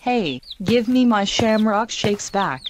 Hey, give me my shamrock shakes back.